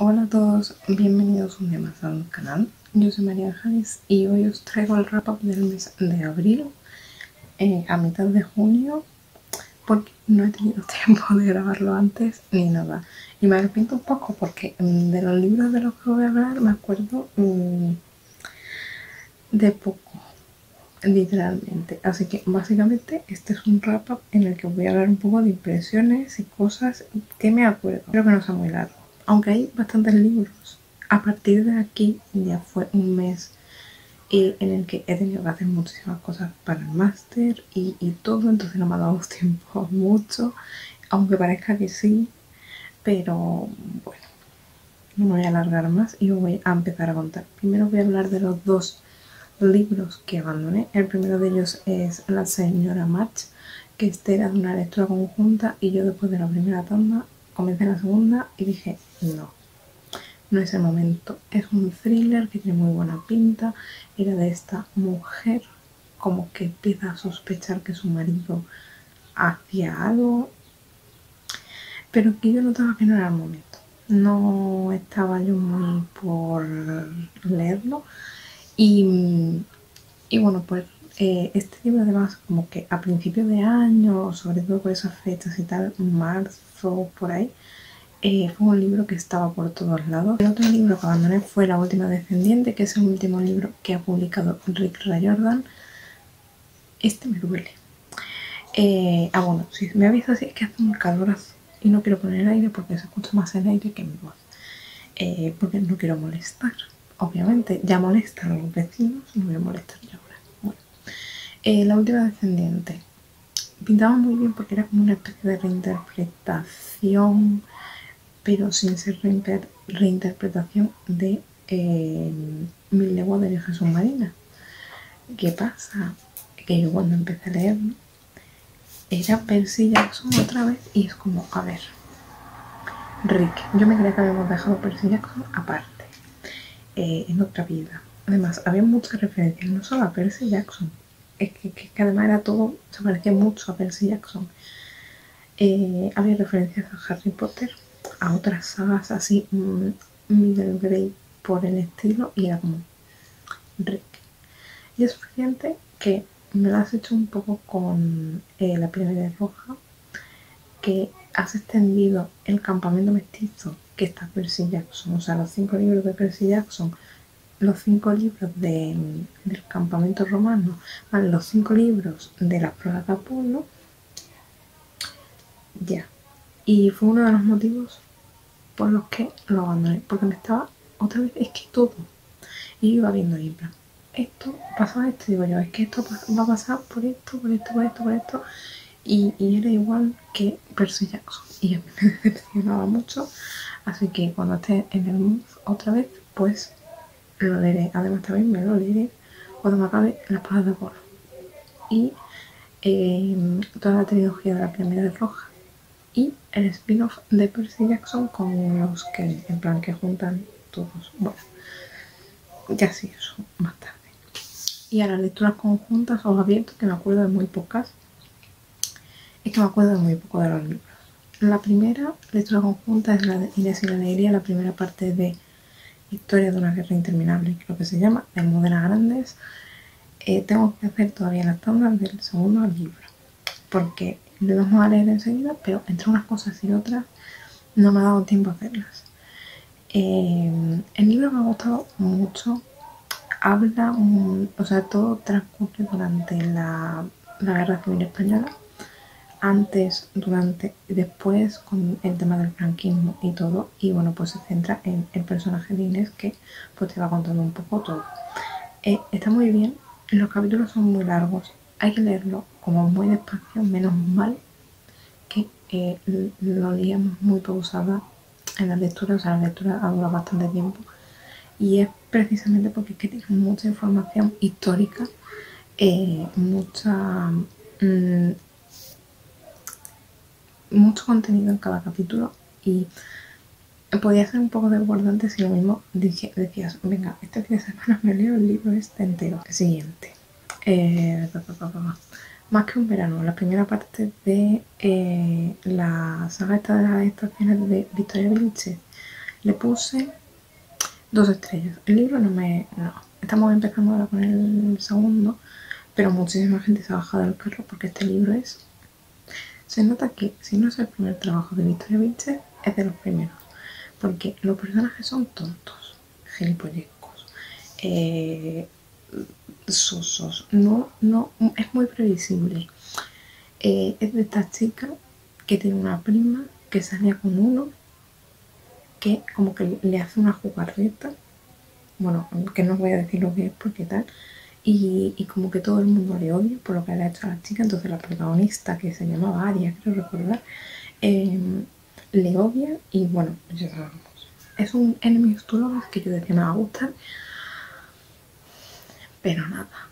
Hola a todos, bienvenidos un día más al canal. Yo soy María Ángeles y hoy os traigo el wrap up del mes de abril eh, a mitad de junio porque no he tenido tiempo de grabarlo antes ni nada. Y me arrepiento un poco porque mm, de los libros de los que voy a hablar me acuerdo mmm, de poco, literalmente. Así que básicamente este es un wrap up en el que voy a hablar un poco de impresiones y cosas que me acuerdo. Espero que no sea muy largo. Aunque hay bastantes libros. A partir de aquí ya fue un mes eh, en el que he tenido que hacer muchísimas cosas para el máster y, todo, entonces no me ha dado tiempo mucho, aunque parezca que sí, pero bueno, no me voy a alargar más y voy a empezar a contar. Primero voy a hablar de los dos libros que abandoné. El primero de ellos es La señora Match, que este era de una lectura conjunta y yo después de la primera tanda comencé la segunda y dije no, no es el momento. Es un thriller que tiene muy buena pinta, era de esta mujer como que empieza a sospechar que su marido hacía algo, pero que yo notaba que no era el momento. No estaba yo muy por leerlo y, y bueno, pues eh, este libro además como que a principios de año, sobre todo por esas fechas y tal, marzo, por ahí, eh, fue un libro que estaba por todos lados. El otro libro que abandoné fue La última descendiente, que es el último libro que ha publicado Rick Riordan. Este me duele. Eh, ah, bueno, si me visto así es que hace un calorazo y no quiero poner aire porque se escucha más el aire que mi voz. porque no quiero molestar obviamente ya molestan los vecinos, no voy a molestar yo eh, la última descendiente pintaba muy bien porque era como una especie de reinterpretación, pero sin ser reinterpretación de eh, Mil leguas de viaje submarina. ¿Qué pasa? Que yo cuando empecé a leerlo era Percy Jackson otra vez y es como, a ver, Rick, yo me creía que habíamos dejado Percy Jackson aparte eh, en otra vida. Además, había muchas referencias, no solo a Percy Jackson, es que, que, además era todo, se parecía mucho a Percy Jackson. Eh, había referencias a Harry Potter, a otras sagas así, mm, Grey por el estilo, y era como Rick. Y es suficiente que me lo has hecho un poco con eh, la primera roja, que has extendido el campamento mestizo que está Percy Jackson, o sea, los cinco libros de Percy Jackson, los cinco libros del campamento romano, los cinco libros de la prueba de Apolo, ya. Y fue uno de los motivos por los que lo abandoné, porque me estaba otra vez, es que todo. Y iba viendo ahí, esto, pasaba esto, digo yo, es que esto va a pasar por esto, por esto, por esto, por esto. Y, y era igual que Percy Jackson. Y me decepcionaba mucho Así que cuando esté en el mood otra vez, pues lo leeré. Además también me lo leeré cuando me acabe la espada de Apolo. Y eh, toda la trilogía de la primera roja. Y el spin-off de Percy Jackson con los que en plan que juntan todos. Bueno, ya sí, eso más tarde. Y a las lecturas conjuntas os abierto, que me acuerdo de muy pocas. Es que me acuerdo de muy poco de los libros. La primera lectura conjunta es la de Inés y la Alegría, la primera parte de Historia de una guerra interminable, creo que se llama, de Modena Grandes. Eh, tengo que hacer todavía las tablas del segundo libro, porque lo vamos a leer enseguida, pero entre unas cosas y otras no me ha dado tiempo a hacerlas. Eh, el libro me ha gustado mucho, habla, o sea, todo transcurre durante la, la Guerra Civil Española antes, durante y después con el tema del franquismo y todo. Y bueno, pues se centra en el personaje de Inés que pues te va contando un poco todo. Eh, está muy bien, los capítulos son muy largos, hay que leerlo como muy despacio, menos mal que eh, lo leíamos muy pausada en la lectura, o sea, la lectura ha durado bastante tiempo. Y es precisamente porque es que tiene mucha información histórica, eh, mucha... Mm, mucho contenido en cada capítulo y podía ser un poco desbordante si lo mismo decías, venga, este fin de semana me leo el libro este entero. Siguiente. Eh, Más que un verano, la primera parte de eh, la saga esta de las estaciones de Victoria Vilche, Le puse dos estrellas. El libro no me... no. Estamos empezando ahora con el segundo, pero muchísima gente se ha bajado del carro porque este libro es... Se nota que si no es el primer trabajo de Victoria Vicente, es de los primeros. Porque los personajes son tontos, gilipollescos, eh, sosos. No, no, es muy previsible. Eh, es de esta chica que tiene una prima que salía con uno que como que le hace una jugarreta bueno, que no voy a decir lo que es porque tal y, como que todo el mundo le odia por lo que le ha hecho a la chica entonces la protagonista que se llamaba Aria, quiero recordar em, le odia y bueno, ya sabemos. Es un enemy to que yo decía me va a gustar pero nada.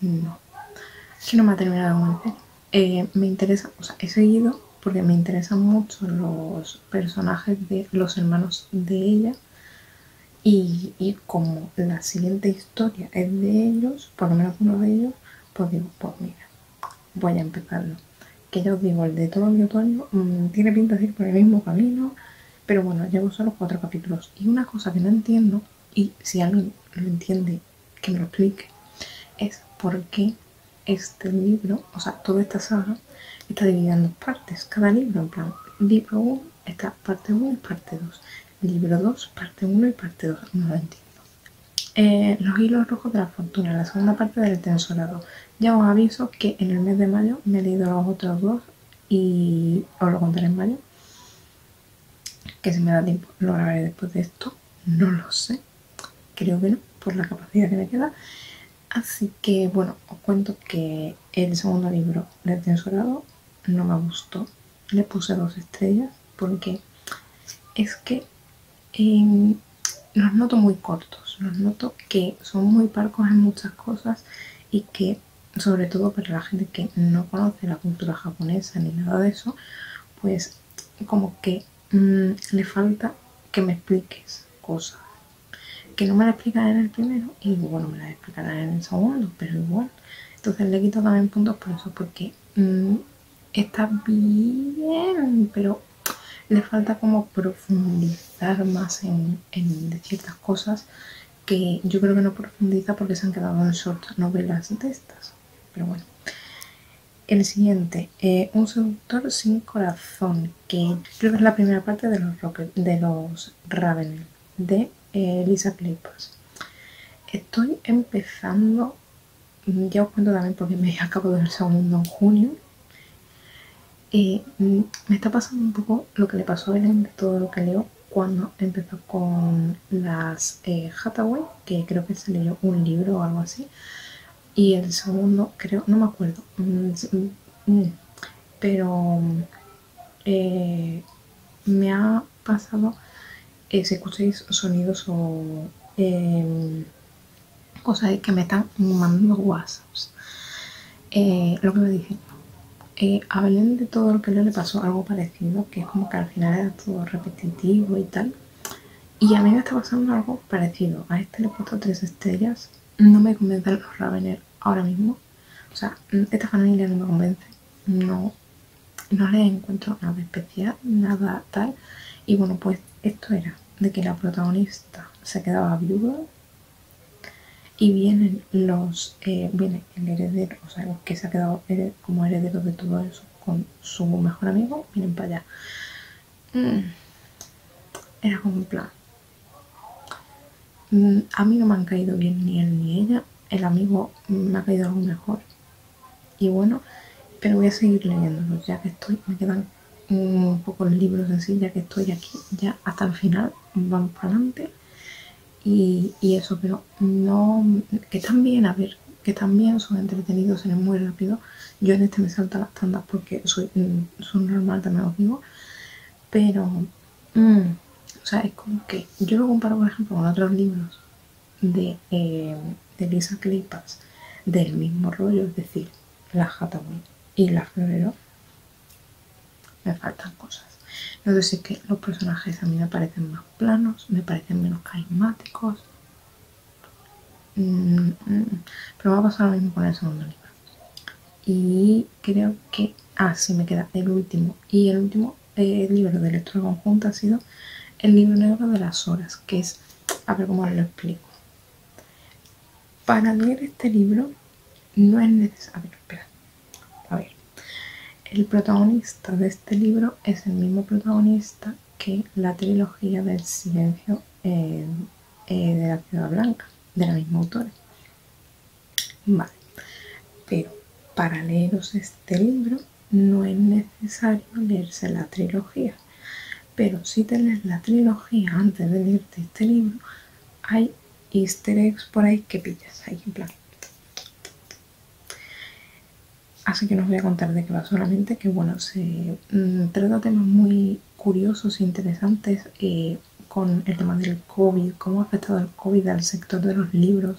No. Que no me ha terminado de convencer. Eh, me interesa, o sea, he seguido porque me interesan mucho los personajes de los hermanos de ella y, como la siguiente historia es de ellos, por lo menos uno de ellos, pues digo, pues mira, voy a empezarlo. Que ya os digo, el de todo el otoño mm, tiene pinta de ir por el mismo camino, pero bueno, llevo solo cuatro capítulos. Y una cosa que no entiendo, y si alguien lo entiende, que me lo explique, es por qué este libro, o sea, toda esta saga, está dividida en dos partes. Cada libro, en plan, libro 1 está parte 1 y parte 2. Libro 2, parte 1 y parte 2. No lo entiendo. Eh, los hilos rojos de la fortuna, la segunda parte del tensorado. Ya os aviso que en el mes de mayo me he leído los otros dos y os lo contaré en mayo. Que si me da tiempo lo grabaré después de esto. No lo sé. Creo que no, por la capacidad que me queda. Así que bueno, os cuento que el segundo libro del tensorado no me gustó. Le puse dos estrellas porque es que em, los noto muy cortos. Los noto que son muy parcos en muchas cosas y que sobre todo para la gente que no conoce la cultura japonesa ni nada de eso, pues como que mm, le falta que me expliques cosas que no me la explican en el primero y bueno, me la explicarán en el segundo, pero igual. Entonces le quito también puntos por eso, porque mm, está bien, pero le falta como profundizar más en, ciertas cosas que yo creo que no profundiza porque se han quedado en short novelas de estas. Pero bueno. El siguiente, eh, Un seductor sin corazón, que creo que es la primera parte de los, de los Ravenel, de eh, Lisa Clippers. Estoy empezando, ya os cuento también porque me acabo de ver el segundo en junio. Mm, me está pasando un poco lo que le pasó a todo lo que leo cuando empezó con las eh, Hathaway, que creo que se leyó un libro o algo así. Y el segundo, creo, no me acuerdo. Mm, mm, pero eh, me ha pasado eh, si escucháis sonidos o eh, cosas que me están mandando whatsapps. Eh, lo que me dije, eh, a Belén de todo lo que le pasó algo parecido, que es como que al final era todo repetitivo y tal. Y a mí me está pasando algo parecido. A este le he puesto tres estrellas. No me convence los Ravener ahora mismo. O sea, esta familia no me convence. No, no le encuentro nada especial, nada tal. Y bueno, pues esto era de que la protagonista se quedaba viuda y vienen los eh, viene el heredero o sea que se ha quedado como heredero de todo eso con su mejor amigo vienen para allá mm. era como un plan mm, a mí no me han caído bien ni él ni ella el amigo me ha caído algo mejor y bueno pero voy a seguir leyéndolos ya que estoy me quedan un poco el libro en ya que estoy aquí ya hasta el final vamos para adelante y, eso pero no que también a ver que también son entretenidos en muy rápido yo en este me salto las tandas porque soy, mm, son normal también os digo pero mm, o sea es como que yo lo comparo por ejemplo con otros libros de, eh, de Lisa Clipas del mismo rollo es decir la Hathaway y la Florero me faltan cosas. Sé si es que los personajes a mí me parecen más planos, me parecen menos carismáticos. Mm, mm, pero va a pasar lo mismo con el segundo libro. Y creo que... Ah, sí, me queda el último. Y el último libro de lectura conjunta ha sido El libro negro de las horas, que es, a ver cómo lo explico. Para leer este libro no es necesario, espera, a ver, el protagonista de este libro es el mismo protagonista que la trilogía del silencio de la ciudad blanca, de la misma autora. Vale, pero para leeros este libro no es necesario leerse la trilogía. Pero si te lees la trilogía antes de leerte este libro, hay easter eggs por ahí que pillas ahí en plan. Así que no os voy a contar de qué va solamente, que bueno, se mm, trata temas muy curiosos e interesantes eh, con el tema del COVID, cómo ha afectado el COVID al sector de los libros,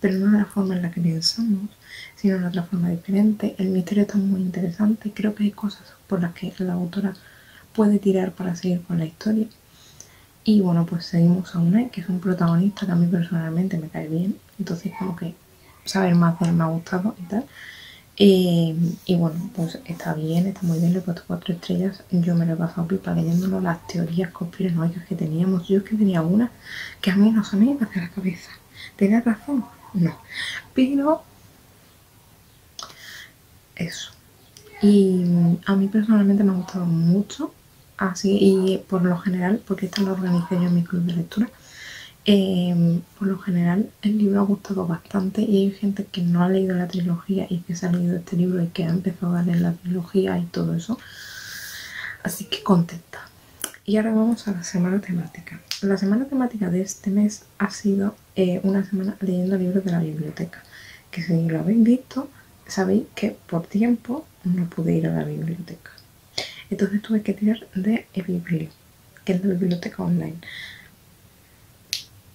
pero no de la forma en la que pensamos, sino de otra forma diferente. El misterio está muy interesante, creo que hay cosas por las que la autora puede tirar para seguir con la historia. Y bueno, pues seguimos a Unai, que es un protagonista que a mí personalmente me cae bien, entonces como que saber más de él me ha gustado y tal. Y bueno, pues está bien, está muy bien, le he puesto cuatro estrellas. Yo me lo he pasado pipa leyéndolo las teorías conspiranoicas que teníamos. Yo es que tenía una que a mí no se me iba hacia la cabeza. ¿Tenía razón? No. Pero eso. Y a mí personalmente me ha gustado mucho. Así, y por lo general, porque esta lo organicé yo en mi club de lectura, eh, por lo general el libro ha gustado bastante y hay gente que no ha leído la trilogía y que se ha leído este libro y que ha empezado a leer la trilogía y todo eso. Así que contenta. Y ahora vamos a la semana temática. La semana temática de este mes ha sido eh, una semana leyendo libros de la biblioteca. Que si lo habéis visto, sabéis que por tiempo no pude ir a la biblioteca. Entonces tuve que tirar de eBiblio, que es la biblioteca online.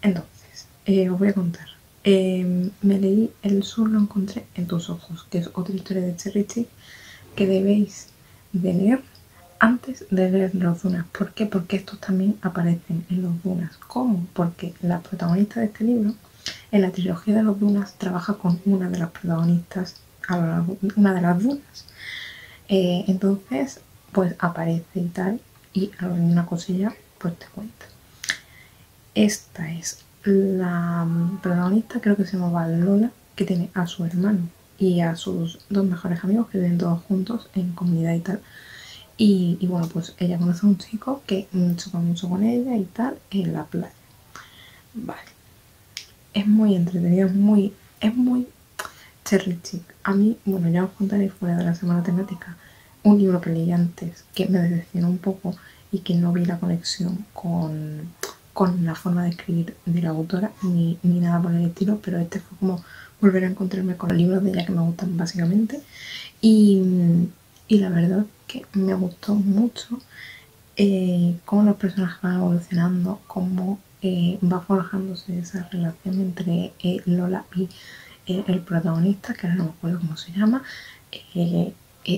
Entonces, eh, os voy a contar. Em, me leí El sur lo encontré en tus ojos, que es otra historia de Cherry que debéis de leer antes de leer los Dunas. ¿Por qué? Porque estos también aparecen en los Dunas. ¿Cómo? Porque la protagonista de este libro, en la trilogía de los Dunas, trabaja con una de las protagonistas, una de las Dunas. Eh, entonces, pues aparece y tal, y alguna cosilla, pues te cuenta. Esta es la protagonista, creo que se llama Lola, que tiene a su hermano y a sus dos mejores amigos que viven todos juntos en comunidad y tal. Y, bueno, pues ella conoce a un chico que choca mucho con ella y tal en la playa. Vale. Es muy entretenido, es muy, es muy cherry chick. A mí, bueno, ya os contaré fuera de la semana temática un libro que leí antes que me decepcionó un poco y que no vi la conexión con, con la forma de escribir de la autora ni, ni nada por el estilo, pero este fue como volver a encontrarme con los libros de ella que me gustan básicamente. Y, y la verdad que me gustó mucho eh, cómo los personajes van evolucionando, cómo eh, va forjándose esa relación entre eh, Lola y el protagonista, que ahora no me acuerdo cómo se llama.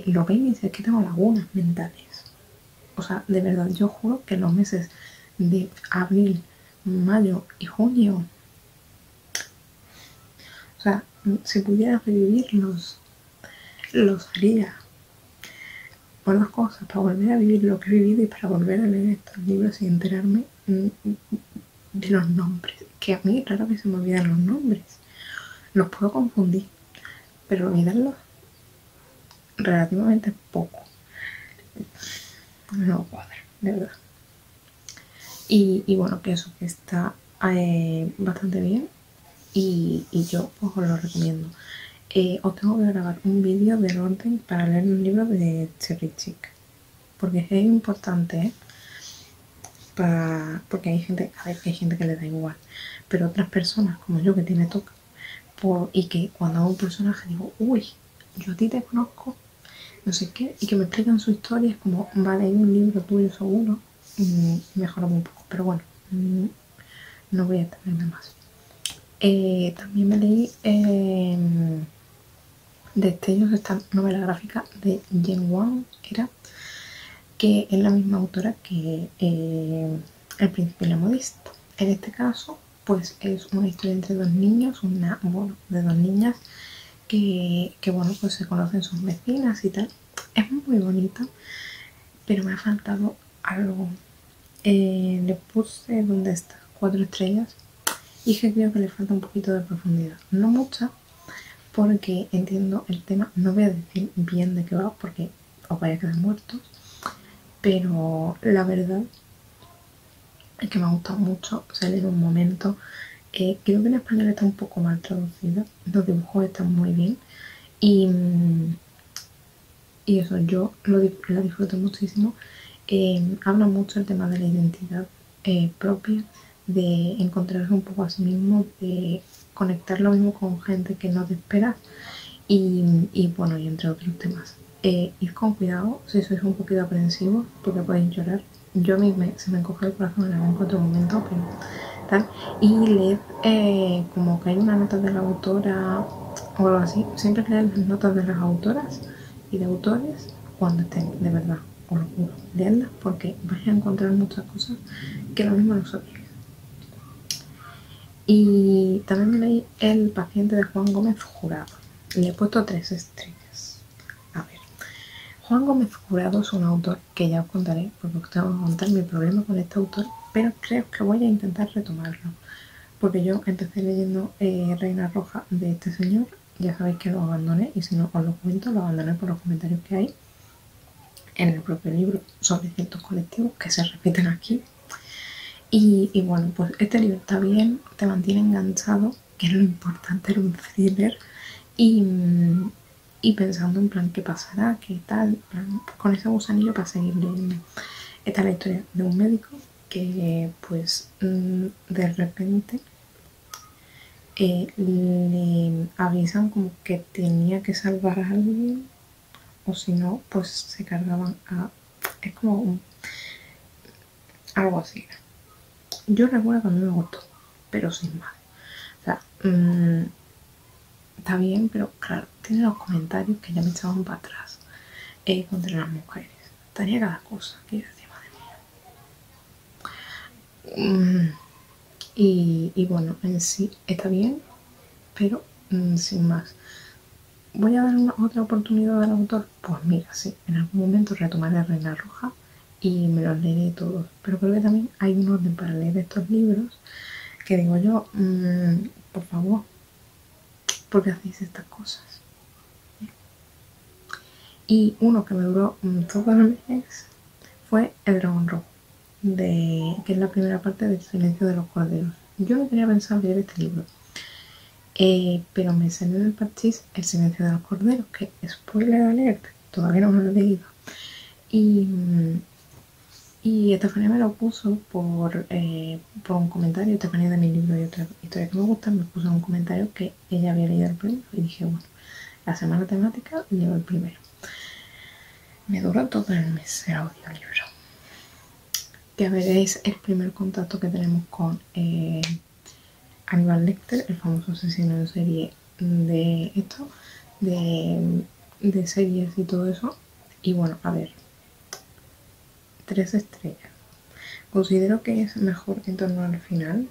lo ven y dice que tengo lagunas mentales. O sea, de verdad, yo juro que los meses de abril, mayo y junio. O sea, si pudiera revivirlos, los haría. Dos cosas, para volver a vivir lo que he vivido y para volver a leer estos libros y enterarme de los nombres. Que a mí rara vez se me olvidan los nombres. Los puedo confundir, pero olvidarlos relativamente poco. No cuadra, de verdad. Y, bueno, que eso, que está eh, bastante bien y, yo pues, os lo recomiendo. Eh, os tengo que grabar un vídeo del orden para leer un libro de Cherry Chick. Porque es importante, ¿eh? Para, porque hay gente, a ver, hay gente que le da igual. Pero otras personas, como yo, que tiene toca, y que cuando hago un personaje digo, uy, yo a ti te conozco, no sé qué, y que me explican su historia, es como, vale, hay un libro tuyo seguro, mejoró un poco, pero bueno, mm, no voy a extenderme más. Eh, también me leí eh, Destellos, esta novela gráfica de Jen Wang, era, que es la misma autora que eh, El Príncipe y la Modista. En este caso, pues es una historia entre dos niños, una, bueno, de dos niñas que, que bueno, pues se conocen sus vecinas y tal. Es muy bonita, pero me ha faltado algo eh, le puse donde está cuatro estrellas y creo que le falta un poquito de profundidad. No mucha, porque entiendo el tema. No voy a decir bien de qué va porque os vaya a quedar muertos. Pero la verdad es que me ha gustado mucho salir un momento. Eh, creo que en español está un poco mal traducido. Los dibujos están muy bien. Y, y eso, yo lo, la disfruto muchísimo. Eh, habla mucho el tema de la identidad eh, propia, de encontrarse un poco a sí mismo, de conectar lo mismo con gente que no te esperas y, bueno, y entre otros temas. Eh, ir con cuidado si sois un poquito aprensivos porque podéis llorar. Yo a mí se me encoge el corazón en algún otro momento, pero tal. Y leed eh, como que hay una nota de la autora o algo así. Siempre leed las notas de las autoras y de autores cuando estén, de verdad, os lo juro. Leedlas porque vais a encontrar muchas cosas que lo mismo no sabéis. Y también leí El paciente de Juan Gómez Jurado. Le he puesto tres estrellas. A ver. Juan Gómez Jurado es un autor que ya os contaré, porque os tengo que contar mi problema con este autor, pero creo que voy a intentar retomarlo. Porque yo empecé leyendo eh, Reina Roja de este señor, ya sabéis que lo abandoné, y si no os lo cuento, lo abandoné por los comentarios que hay en el propio libro sobre ciertos colectivos que se repiten aquí. Y, bueno, pues este libro está bien, te mantiene enganchado, que es lo importante en un thriller, y, y, pensando en plan qué pasará, qué tal, con ese gusanillo para seguir leyendo. Esta es la historia de un médico que pues mm, de repente eh, le avisan como que tenía que salvar a alguien o si no pues se cargaban a... es como un, algo así. Yo recuerdo que a mí me gustó, pero sin más. O sea, mm, está bien, pero claro, tiene los comentarios que ya me echaban para atrás eh, contra las mujeres. Tenía cada cosa que decía, madre mía. Mm, y, bueno, en sí está bien, pero mm, sin más. ¿Voy a dar una, otra oportunidad al autor? Pues mira, sí, en algún momento retomaré Reina Roja y me los leeré todos. Pero creo que también hay un orden para leer estos libros que digo yo, mm, por favor, ¿por qué hacéis estas cosas? Y uno que me duró todo el mes fue El Dragón Rojo, de, que es la primera parte del Silencio de los Corderos. Yo no tenía pensado leer este libro, eh, pero me salió del parchís El Silencio de los Corderos, que spoiler alert, todavía no me lo he leído. Y, mm, y Estefanía me lo puso por, eh, por un comentario, Estefanía de mi libro y otra historia que me gusta, me puso un comentario que ella había leído el primero y dije, bueno, la semana temática leo el primero. Me duró todo el mes el audiolibro. Que veréis el primer contacto que tenemos con eh, Aníbal Lecter, el famoso asesino de serie de esto, de, series y todo eso. Y bueno, a ver, tres estrellas. Considero que es mejor en torno al final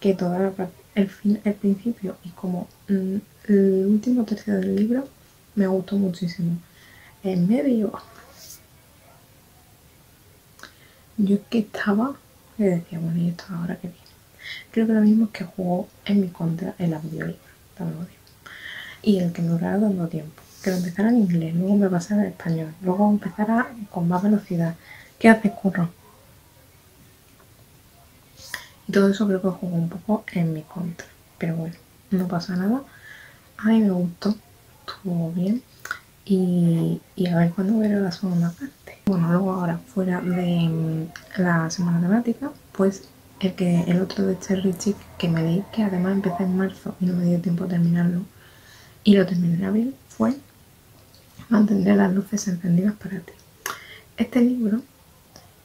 que toda la parte, el, el principio y como mm, el último tercio del libro me gustó muchísimo. En medio, yo que estaba, le decía, bueno, y esto ahora que viene. Creo que lo mismo es que jugó en mi contra el audiolibro, y el que me durara dando tiempo que lo empezara en inglés, luego me pasara en español, luego empezara con más velocidad. ¿Qué hace curro? Y todo eso creo que jugó un poco en mi contra. Pero bueno, no pasa nada. A mí me gustó, estuvo bien. Y, a ver cuándo veré la segunda parte. Bueno, luego ahora, fuera de la semana temática, pues el, que, el otro de Cherry Chick que me leí, que además empecé en marzo y no me dio tiempo a terminarlo, y lo terminé en abril, fue Mantendré las luces encendidas para ti. Este libro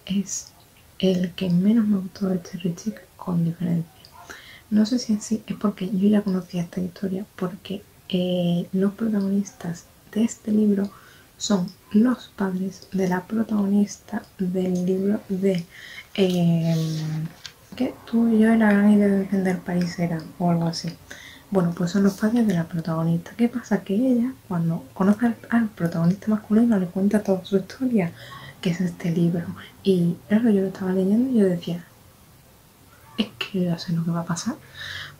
es el que menos me gustó de Cherry Chick con diferencia. No sé si así es porque yo ya conocía esta historia, porque eh, los protagonistas de este libro son los padres de la protagonista del libro de eh, que tú y yo la gran idea de era o algo así. Bueno, pues son los padres de la protagonista. ¿Qué pasa? Que ella, cuando conoce al, protagonista masculino, le cuenta toda su historia qué es este libro. Y claro, yo lo estaba leyendo y yo decía, es que ya sé lo que va a pasar,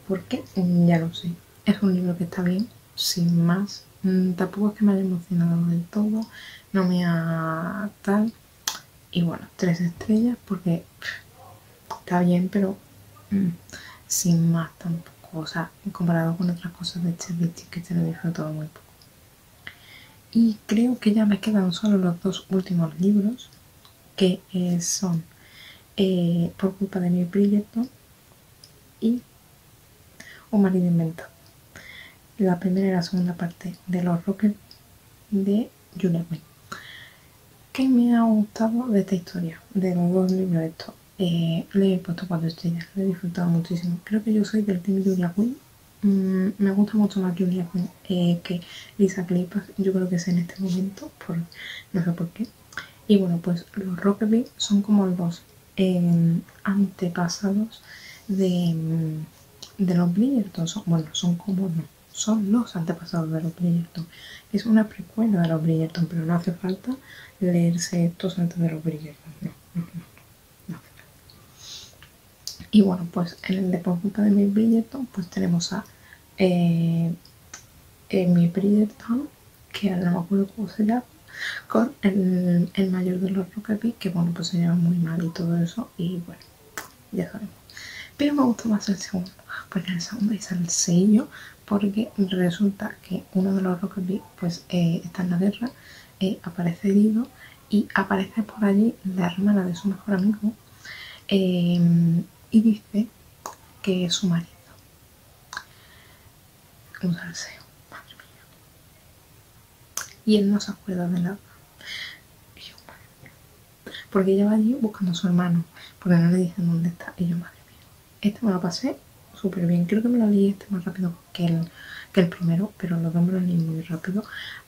porque ya lo sé. Es un libro que está bien, sin más. Mm, tampoco es que me haya emocionado del todo, no me ha tal. Y bueno, tres estrellas porque está bien, pero mm, sin más tampoco. O sea, comparado con otras cosas de Chevy que se lo disfruto muy poco. Y creo que ya me quedan solo los dos últimos libros, que eh, son eh, Por culpa de mi proyecto y Un marido inventado. La primera y la segunda parte de Los Rockets de Julia Quinn. ¿Qué me ha gustado de esta historia? De los dos libros estos. Eh, le he puesto cuatro estrellas, lo he disfrutado muchísimo. Creo que yo soy del team Julia Quinn Mm, me gusta mucho más Julia eh, que Lisa Clipas. Yo creo que es en este momento, por, no sé por qué. Y bueno, pues los Rockabilly son como los em, antepasados de, mm, de los Bridgerton. bueno, son como no, son los antepasados de los Bridgerton. Es una precuela de los Bridgerton, pero no hace falta leerse estos antes de los Bridgerton. No. Y bueno, pues en el de por de mi Bridgerton, pues tenemos a eh, mi Bridgerton, que ahora no me acuerdo cómo se llama, con el, mayor de los Rockabilly, que bueno, pues se llama muy mal y todo eso, y bueno, ya sabemos. Pero me gusta más el segundo, porque el segundo es el sello, porque resulta que uno de los Rockabilly pues eh, está en la guerra, eh, aparece herido y aparece por allí la hermana de su mejor amigo y dice que es su marido. Madre mía. Y él no se acuerda de nada. Y yo, madre mía. Porque ella va allí buscando a su hermano, porque no le dicen dónde está. Y yo, madre mía. Este me lo pasé súper bien. Creo que me lo leí este más rápido que el, que el primero, pero los dos me lo leí muy rápido.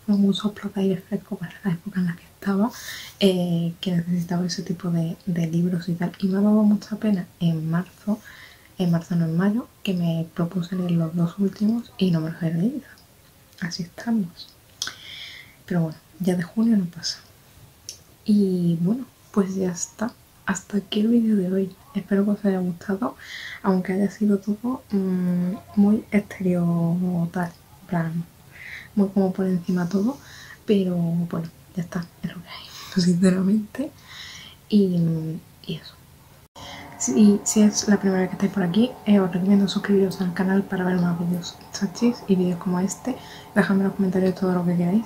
Fue un soplo de fresco para la época en la que estaba, eh, que necesitaba ese tipo de, libros y tal. Y me ha dado mucha pena en marzo, en marzo no en mayo, que me propuse leer los dos últimos y no me los he leído. Así estamos. Pero bueno, ya de junio no pasa. Y bueno, pues ya está. Hasta aquí el vídeo de hoy. Espero que os haya gustado, aunque haya sido todo mm, muy exterior tal, plan, muy como por encima todo, pero bueno, ya está, es lo que sinceramente. Y, eso. Si, si, es la primera vez que estáis por aquí, eh, os recomiendo suscribiros al canal para ver más vídeos chachis y vídeos como este. Dejadme en los comentarios todo lo que queráis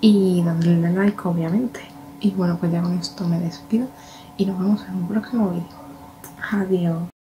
y dadle like, obviamente. Y bueno, pues ya con esto me despido y nos vemos en un próximo vídeo. Adiós.